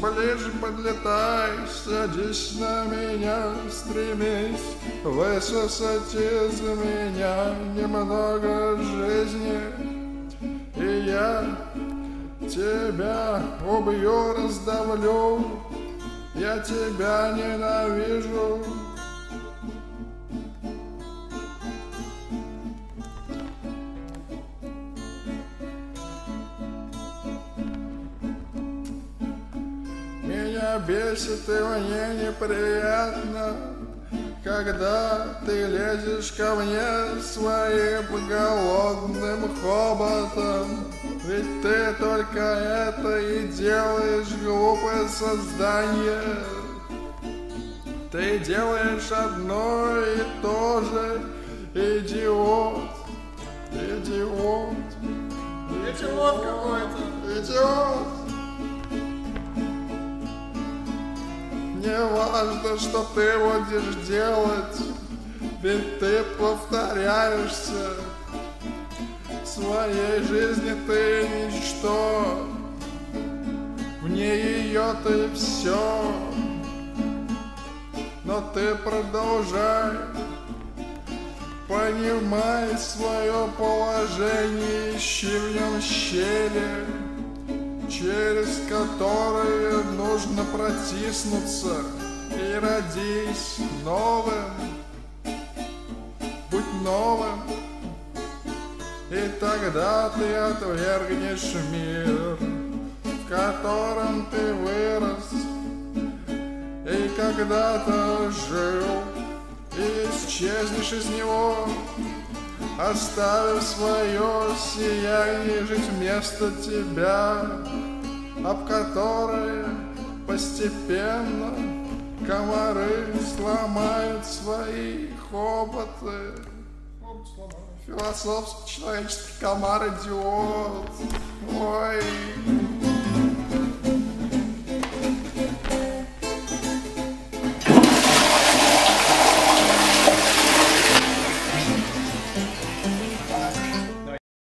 Ближе подлетай, садись на меня, стремись. Высосать из меня немного жизни. И я тебя убью, раздавлю. Я тебя ненавижу Меня бесит и мне неприятно Когда ты лезешь ко мне своим голодным хоботом. Ведь ты только это и делаешь, глупое создание. Ты делаешь одно и то же, идиот Идиот. Идиот какой-то. Не важно, что ты будешь делать, ведь ты повторяешься. В своей жизни ты ничто, вне ее ты все. Но ты продолжай, понимай свое положение, ищи в нем щели через которые нужно протиснуться и родись новым, будь новым, и тогда ты отвергнешь мир, в котором ты вырос. И когда-то жил, и исчезнешь из него, оставив свое сияние жить вместо тебя, об которые постепенно комары сломают свои хоботы. Философский человеческий комар идиот. Ой.